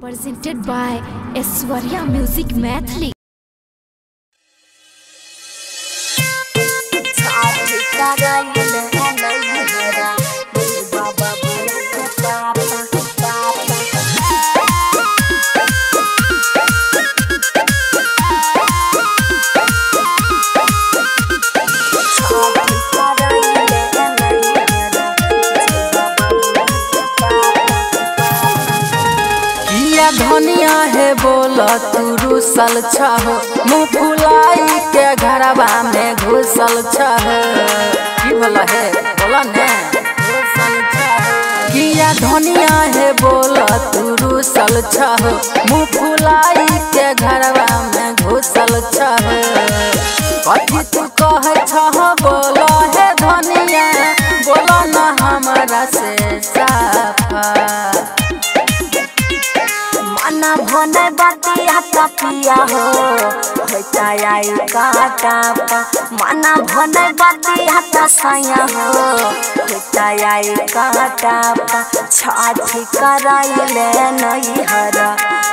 presented by Eswarya Music Mathli. धनिया है बोला, तू रुसल छह। मुँह फुलाई के घरवा में घुसल छह। की बोला है? बोला ने। किया धनिया है बोला, तू रुसल छह। मुँह फुलाई के घरवा माना भोने बाती हता पिया हो होता आई काटा पा माना भोने बाती हता साया हो। होता आई काटा पा छाठी कराइले नहीं हर।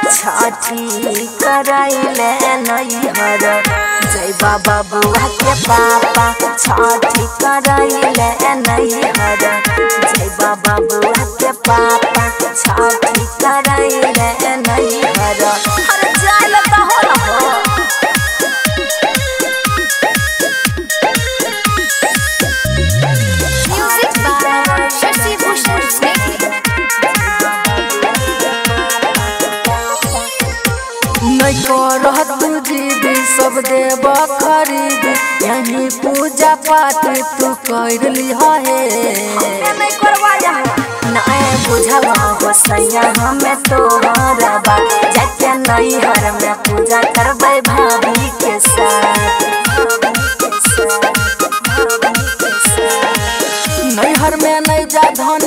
छाठी कराइले नहीं हर। जय बाबा बुआ के पापा छाठी कराइले नहीं हर। जय बाबा बुआ के पापा सब देव खरीद। यही पूजा पाठ तू कर ली है। नहीं करवाया नाए बुझवा हो सैया हमें तो जाके में पूजा करबै भाभी के साथ। नैहर में नहीं जा धनी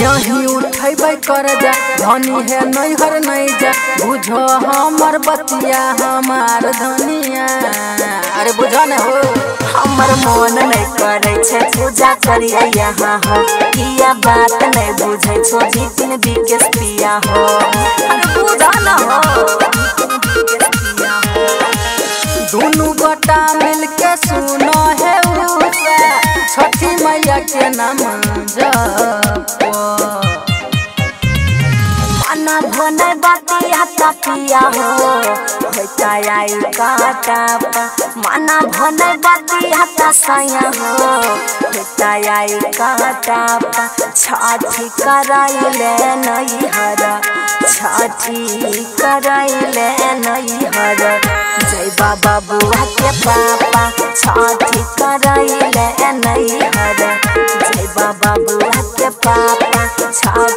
यही उठेबै कर जा धनी है नैहर नहीं जा बुझो हमर बतिया, हमार धनिया। अरे बुझो न हो। हमर मन नहीं करे छे पूजा करिया यहाँ हो। किया बात नहीं बुझे छो जीतिन बिकेस पिया हो। अरे बुझा न हो। दोनों गोटा मिलके सुनो है छठी मैया के नाम जपो। भोने बाती हता पिया हो। होता आई काटा माना भोने बाती हता साया हो। होता आई काटा छाठी कराइले नहीं हर। छाठी कराइले नहीं हर। जय बाबा बुआ के पापा। छाठी कराइले नहीं हर। जय बाबा बुआ के पापा। छाठी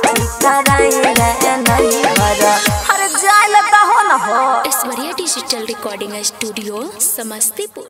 हर स्टूडियो त